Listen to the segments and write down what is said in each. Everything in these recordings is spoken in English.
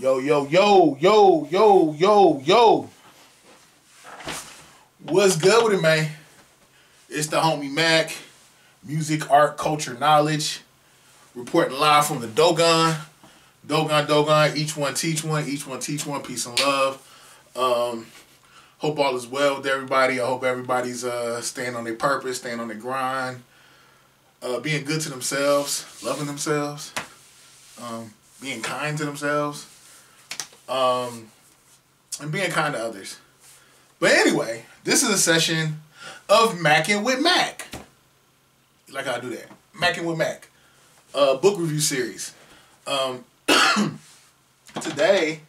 Yo, yo, yo, yo, yo, yo, yo. What's good with it, man? It's the homie Mac, music, art, culture, knowledge, reporting live from the Dogon. Dogon, Dogon, each one teach one, each one teach one, peace and love. Um, hope all is well with everybody. I hope everybody's uh, staying on their purpose, staying on their grind, uh, being good to themselves, loving themselves, um, being kind to themselves, um, and being kind to others. But anyway, this is a session of Mackin' with Mac. Like how I do that? Mackin' with Mac. Uh, book review series. Um, today,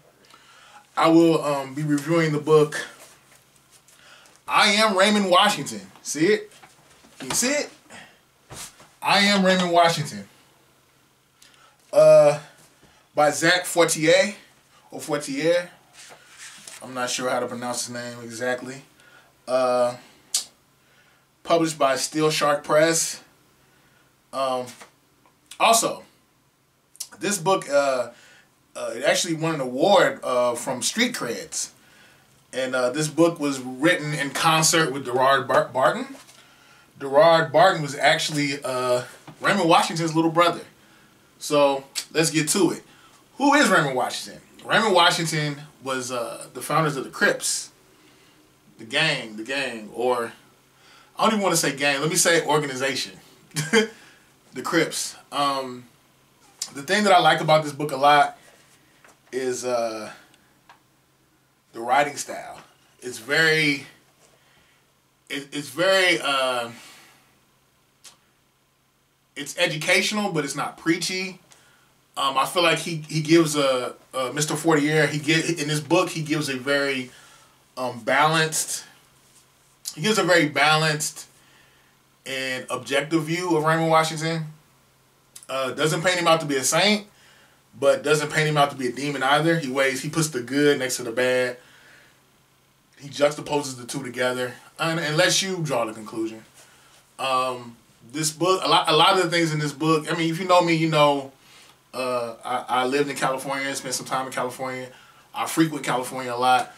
I will um, be reviewing the book I Am Raymond Washington. See it? Can you see it? I Am Raymond Washington. Uh, by Zach Fortier or I'm not sure how to pronounce his name exactly. Uh, published by Steel Shark Press. Um, also, this book uh, uh, it actually won an award uh, from Street Creds, and uh, this book was written in concert with Gerard Bar- Barton. Gerard Barton was actually uh, Raymond Washington's little brother. So let's get to it. Who is Raymond Washington? Raymond Washington was uh, the founders of the Crips, the gang, the gang, or I don't even want to say gang. Let me say organization, the Crips. Um, the thing that I like about this book a lot is uh, the writing style. It's very, it, it's very, uh, it's educational, but it's not preachy. Um, I feel like he he gives a, a Mr. Fortier. He get in this book. He gives a very um, balanced. He gives a very balanced and objective view of Raymond Washington. Uh, doesn't paint him out to be a saint, but doesn't paint him out to be a demon either. He weighs. He puts the good next to the bad. He juxtaposes the two together, and, and lets you draw the conclusion. Um, this book, a lot, a lot of the things in this book. I mean, if you know me, you know uh, I, I lived in California, spent some time in California. I frequent California a lot,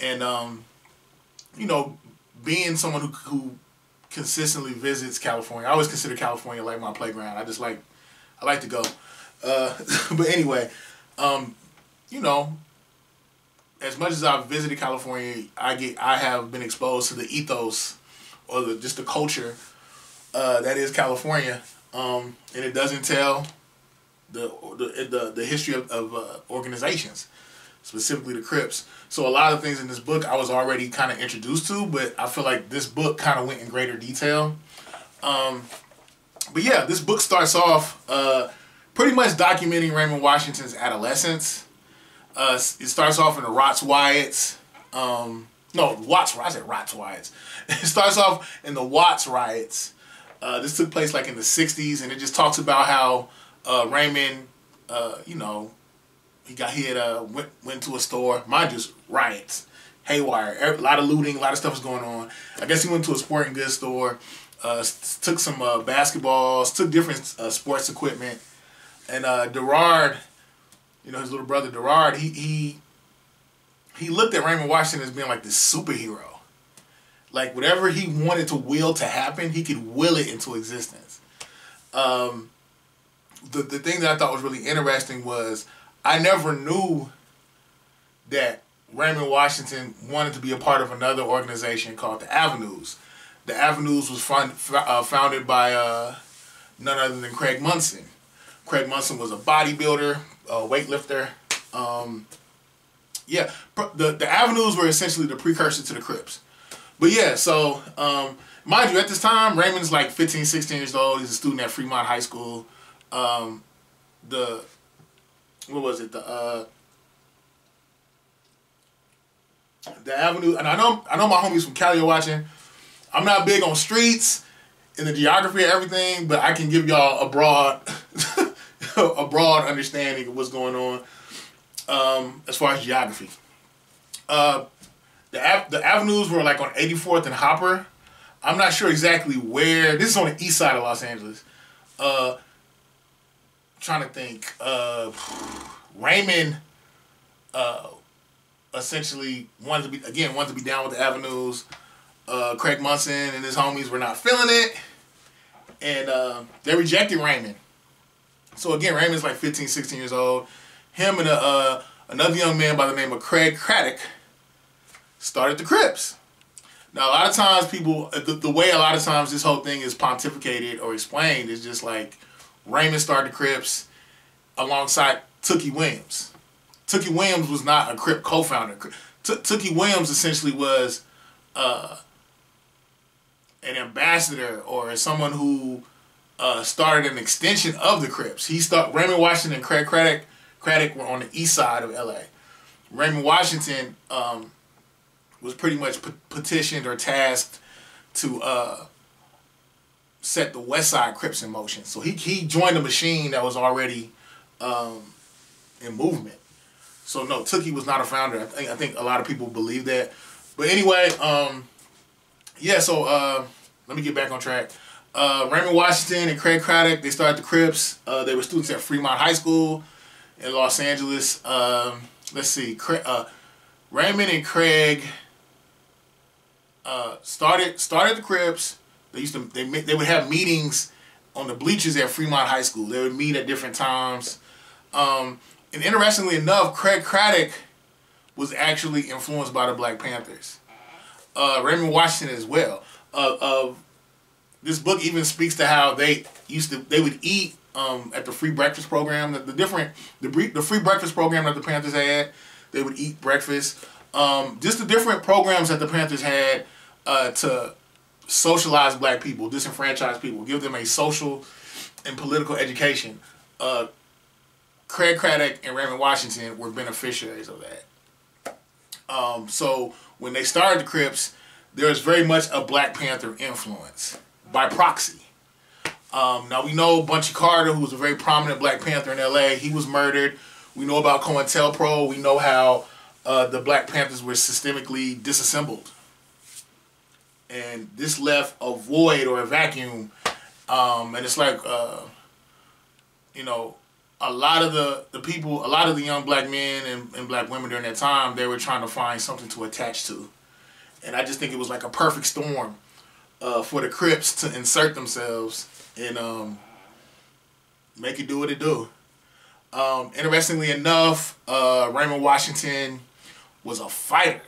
and um, you know, being someone who who consistently visits California, I always consider California like my playground. I just like, I like to go. Uh, but anyway, um, you know, as much as I've visited California, I get I have been exposed to the ethos or the just the culture uh, that is California, um, and it doesn't tell the the the, the history of, of uh, organizations, specifically the Crips. So a lot of things in this book I was already kind of introduced to, but I feel like this book kind of went in greater detail. Um, but yeah, this book starts off uh, pretty much documenting Raymond Washington's adolescence. Uh, it starts off in the Rots Wyatts. Um, no, Watts. I said Rots Wyatts. It starts off in the Watts riots. Uh, this took place like in the '60s, and it just talks about how uh, Raymond, uh, you know, he got hit, uh, went went to a store. Mind you, riots, haywire, a lot of looting, a lot of stuff was going on. I guess he went to a sporting goods store, uh, took some uh, basketballs, took different uh, sports equipment, and uh, Gerard, you know, his little brother Gerard, he he he looked at Raymond Washington as being like this superhero. Like whatever he wanted to will to happen, he could will it into existence. Um, the the thing that I thought was really interesting was I never knew that Raymond Washington wanted to be a part of another organization called the Avenues. The Avenues was fund, uh, founded by uh, none other than Craig Munson. Craig Munson was a bodybuilder, a weightlifter. Um, yeah, the the Avenues were essentially the precursor to the Crips. But yeah, so um, mind you, at this time, Raymond's like 15, 16 years old. He's a student at Fremont High School um, the what was it the uh, the avenue and I know I know my homies from Cali are watching. I'm not big on streets and the geography of everything, but I can give y'all a broad a broad understanding of what's going on um, as far as geography. Uh, the av- the avenues were like on 84th and Hooper. I'm not sure exactly where. This is on the east side of Los Angeles. Uh, trying to think. Uh, Raymond uh, essentially wanted to be again wanted to be down with the avenues. Uh, Craig Munson and his homies were not feeling it, and uh, they rejected Raymond. So again, Raymond's like 15, 16 years old. Him and a, uh, another young man by the name of Craig Craddock started the Crips. Now, a lot of times people, the, the way a lot of times this whole thing is pontificated or explained is just like Raymond started the Crips alongside Tookie Williams. Tookie Williams was not a Crip co-founder. Tookie Williams essentially was uh, an ambassador or someone who uh, started an extension of the Crips. He started Raymond Washington and Craig Craddock, Craddock were on the east side of LA. Raymond Washington um, was pretty much petitioned or tasked to uh, set the West Side Crips in motion. So he, he joined a machine that was already um, in movement. So no, Tookie was not a founder. I think, I think a lot of people believe that. But anyway, um, yeah, so uh, let me get back on track. Uh, Raymond Washington and Craig Craddock, they started the Crips. Uh, they were students at Fremont High School in Los Angeles. Um, let's see, Craig, uh, Raymond and Craig uh, started started the Crips. They used to they they would have meetings on the bleachers at Fremont High School. They would meet at different times. Um, and interestingly enough, Craig Craddock was actually influenced by the Black Panthers. Uh, Raymond Washington as well. Uh, uh, this book even speaks to how they used to they would eat um, at the free breakfast program. The, the different the the free breakfast program that the Panthers had, they would eat breakfast. Um, just the different programs that the Panthers had uh, to socialize black people, disenfranchise people, give them a social and political education. Uh, Craig Craddock and Raymond Washington were beneficiaries of that. Um, so when they started the Crips, there was very much a Black Panther influence by proxy. Um, now we know Bunchy Carter, who was a very prominent Black Panther in LA, he was murdered. We know about COINTELPRO. We know how uh, the Black Panthers were systemically disassembled. And this left a void or a vacuum. Um, and it's like, uh, you know, a lot of the, the people, a lot of the young black men and, and black women during that time, they were trying to find something to attach to. And I just think it was like a perfect storm uh, for the Crips to insert themselves and um, make it do what it do. Um, interestingly enough, uh, Raymond Washington was a fighter.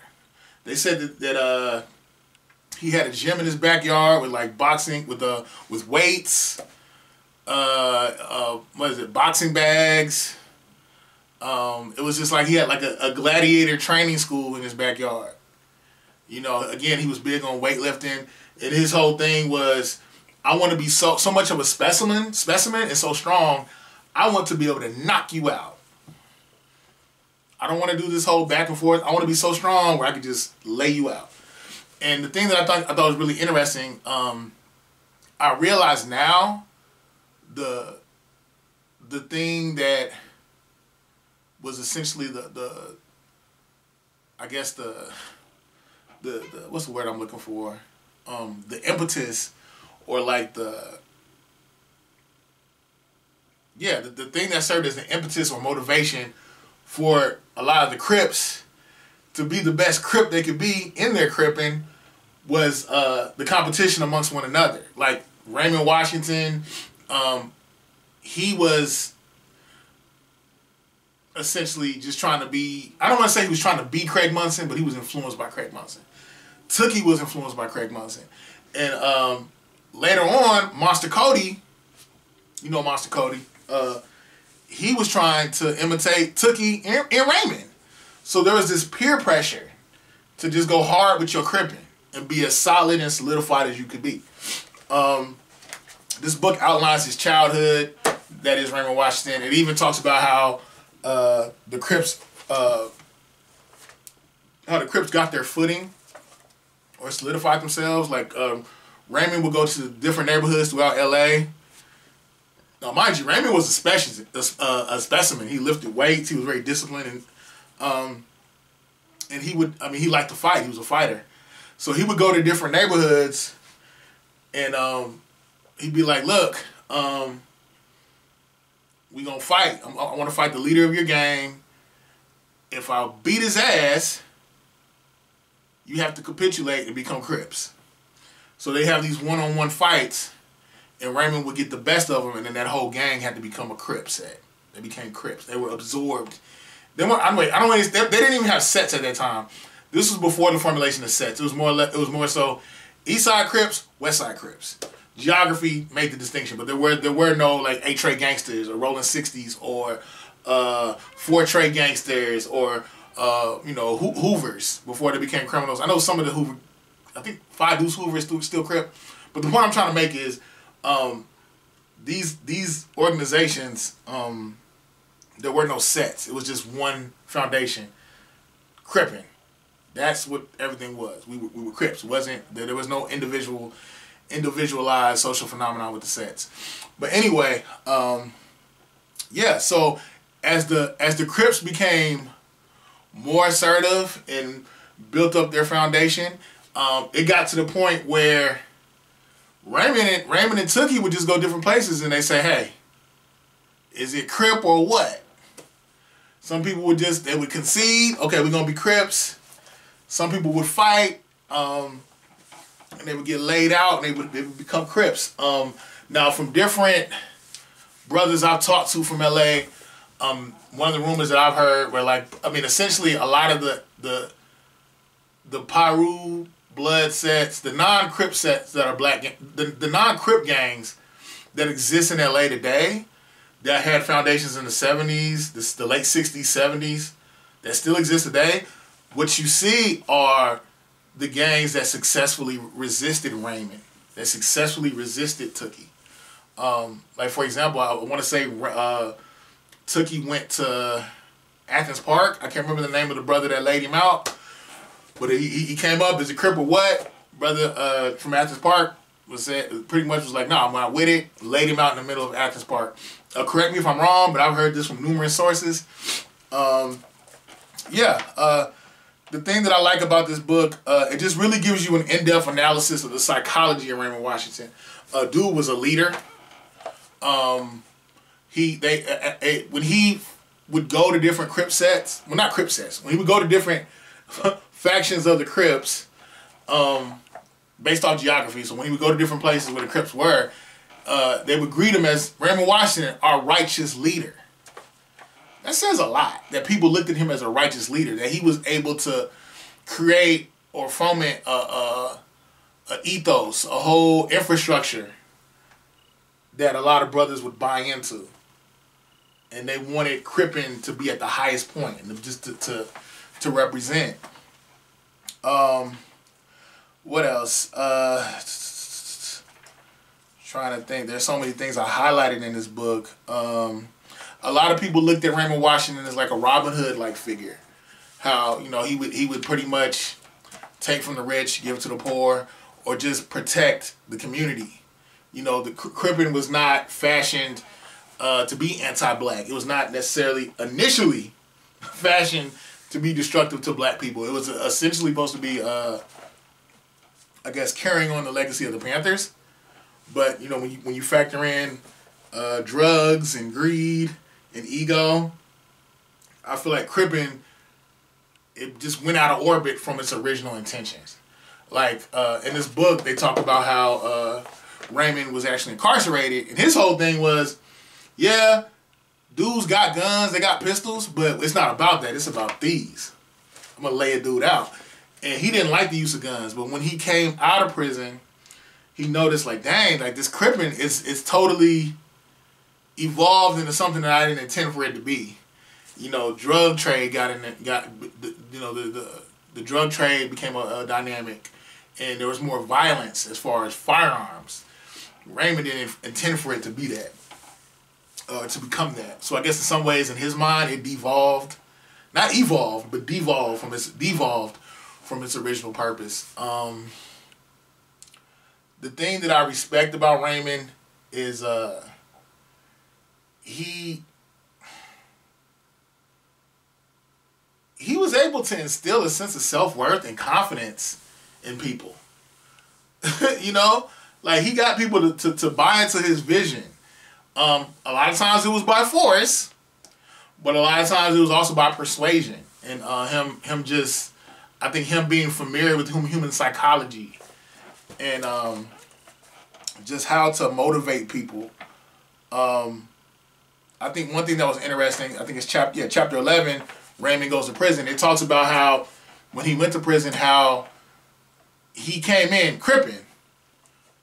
They said that, that uh, he had a gym in his backyard with like boxing with uh with weights, uh, uh what is it, boxing bags. Um, it was just like he had like a, a gladiator training school in his backyard. You know, again, he was big on weightlifting, and his whole thing was, I want to be so so much of a specimen, specimen, and so strong. I want to be able to knock you out. I don't want to do this whole back and forth. I want to be so strong where I can just lay you out. And the thing that I thought I thought was really interesting, um, I realize now the the thing that was essentially the the I guess the the, the what's the word I'm looking for? Um, the impetus or like the yeah, the, the thing that served as the impetus or motivation for a lot of the Crips to be the best Crip they could be in their Cripping was uh, the competition amongst one another. Like Raymond Washington, um, he was essentially just trying to be, I don't want to say he was trying to be Craig Munson, but he was influenced by Craig Munson. Tookie was influenced by Craig Munson. And um, later on, Monster Kody, you know Monster Kody, uh, he was trying to imitate Tookie and, and Raymond. So there was this peer pressure to just go hard with your cripping and be as solid and solidified as you could be. Um, this book outlines his childhood, that is Raymond Washington. It even talks about how uh, the Crips, uh, how the Crips got their footing or solidified themselves. Like um, Raymond would go to different neighborhoods throughout L.A. Now, mind you, Raymond was a specimen. A, a, specimen. He lifted weights. He was very disciplined, and um, and he would. I mean, he liked to fight. He was a fighter, so he would go to different neighborhoods, and um, he'd be like, "Look, um, we gonna fight. I, I want to fight the leader of your gang, if I beat his ass, you have to capitulate and become Crips. So they have these one-on-one fights, and Raymond would get the best of them, and then that whole gang had to become a Crip set. They became Crips. They were absorbed. They were. I'm wait. I don't. They, they didn't even have sets at that time. This was before the formulation of sets. It was more. It was more so, East Side Crips, West Side Crips. Geography made the distinction, but there were there were no like eight Trey gangsters or Rolling Sixties or uh, Four Trey gangsters or uh, you know Ho- Hoovers before they became criminals. I know some of the Hoover, I think Five Deuce Hoover is still, still Crip, but the point I'm trying to make is um, these these organizations um, there were no sets. It was just one foundation, Cripping. That's what everything was. We were, we were Crips. It wasn't there was no individual individualized social phenomenon with the sets. But anyway, um, yeah. So as the as the Crips became more assertive and built up their foundation, um, it got to the point where Raymond and Raymond and Tookie would just go different places and they say, "Hey, is it Crip or what?" Some people would just they would concede, "Okay, we're gonna be Crips." Some people would fight, um, and they would get laid out, and they would they would become Crips. Um, now, from different brothers I've talked to from LA, um, one of the rumors that I've heard were like, I mean, essentially a lot of the the the Piru blood sets, the non-Crip sets that are black, the, the non-Crip gangs that exist in LA today, that had foundations in the 70s, the, the late 60s, 70s, that still exist today, what you see are the gangs that successfully resisted Raymond, that successfully resisted Tookie. Um, like, for example, I want to say uh, Tookie went to Athens Park. I can't remember the name of the brother that laid him out but he, he came up as a cripple what? Brother uh, from Athens Park was said pretty much was like, no, nah, I'm not with it. Laid him out in the middle of Athens Park. Uh, correct me if I'm wrong, but I've heard this from numerous sources. Um, yeah, uh, the thing that I like about this book, uh, it just really gives you an in-depth analysis of the psychology of Raymond Washington. Uh, dude was a leader. Um, he they uh, when he would go to different Crip sets, well not Crip sets, when he would go to different factions of the Crips um, based off geography. So when he would go to different places where the Crips were, uh, they would greet him as Raymond Washington, our righteous leader. That says a lot that people looked at him as a righteous leader, that he was able to create or foment a, a, a ethos, a whole infrastructure that a lot of brothers would buy into. And they wanted Cripping to be at the highest point and just to, to, to represent. Um, what else? Uh, trying to think. There's so many things I highlighted in this book. Um, a lot of people looked at Raymond Washington as like a Robin Hood like figure. How you know he would he would pretty much take from the rich, give to the poor, or just protect the community. You know, the Cripping was not fashioned uh, to be anti-black. It was not necessarily initially fashioned to be destructive to black people. It was essentially supposed to be, uh, I guess, carrying on the legacy of the Panthers. But you know, when you when you factor in uh, drugs and greed and ego, I feel like Cripping it just went out of orbit from its original intentions. Like uh, in this book, they talk about how uh, Raymond was actually incarcerated, and his whole thing was, yeah, dudes got guns, they got pistols, but it's not about that. It's about these. I'm gonna lay a dude out. And he didn't like the use of guns, but when he came out of prison, he noticed like, dang, like this cripping is is totally evolved into something that I didn't intend for it to be. You know, drug trade got in got you know the the, the drug trade became a, a dynamic, and there was more violence as far as firearms. Raymond didn't intend for it to be that uh, to become that. So I guess in some ways, in his mind, it devolved, not evolved, but devolved from its devolved from its original purpose. Um, the thing that I respect about Raymond is uh, he he was able to instill a sense of self worth and confidence in people. you know, like he got people to, to, to buy into his vision um, a lot of times it was by force, but a lot of times it was also by persuasion. and uh, him him just I think him being familiar with human psychology and um, just how to motivate people. Um, I think one thing that was interesting, I think it's chapter yeah chapter eleven. Raymond goes to prison. It talks about how when he went to prison, how he came in cripping,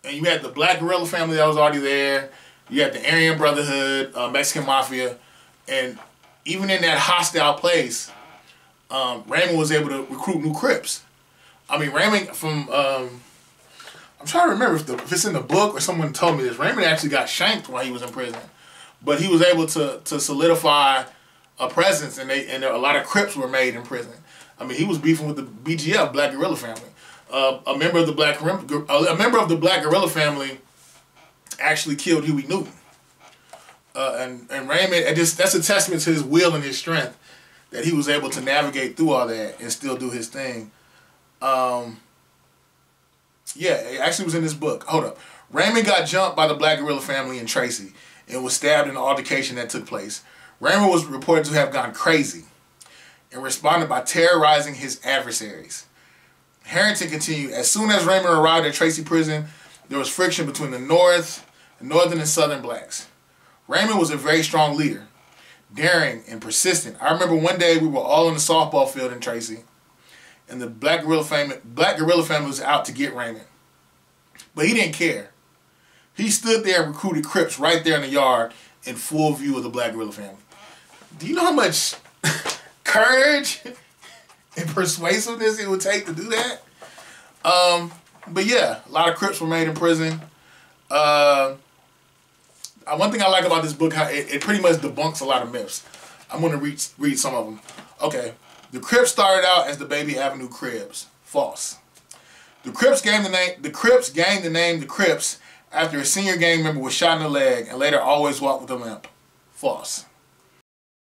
and you had the Black Guerrilla family that was already there. You had the Aryan Brotherhood, uh, Mexican Mafia, and even in that hostile place, um, Raymond was able to recruit new Crips. I mean, Raymond from um, I'm trying to remember if, the, if it's in the book or someone told me this. Raymond actually got shanked while he was in prison, but he was able to to solidify a presence, and they and a lot of Crips were made in prison. I mean, he was beefing with the BGF, Black Guerrilla Family. Uh, a member of the Black a member of the Black Guerrilla Family actually killed Huey Newton. Uh, and and Raymond, and just that's a testament to his will and his strength that he was able to navigate through all that and still do his thing. Um, yeah, it actually was in this book. Hold up. Raymond got jumped by the Black Guerrilla family in Tracy and was stabbed in an altercation that took place. Raymond was reported to have gone crazy and responded by terrorizing his adversaries. Harrington continued, as soon as Raymond arrived at Tracy prison, there was friction between the North, the Northern and Southern blacks. Raymond was a very strong leader, daring and persistent. I remember one day we were all in the softball field in Tracy, and the Black family, Black Guerrilla family was out to get Raymond. But he didn't care. He stood there and recruited Crips right there in the yard in full view of the Black Guerrilla family. Do you know how much courage and persuasiveness it would take to do that? Um, but yeah, a lot of Crips were made in prison. Uh, one thing I like about this book, it, it pretty much debunks a lot of myths. I'm going to read, read some of them. Okay. The Crips started out as the Baby Avenue Cribs. False. The Crips gained the name. The Crips gained the name the Crips after a senior gang member was shot in the leg and later always walked with a limp. False.